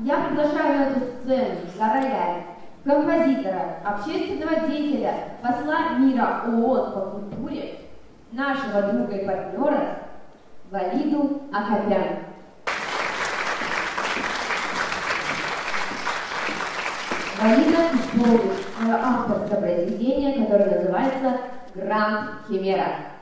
я приглашаю на эту сцену короля, композитора, общественного деятеля, посла мира ООН по культуре, нашего друга и партнера Валиду Акопяна. Валида исполнит свое авторское произведение, которое называется «Гранд Химера».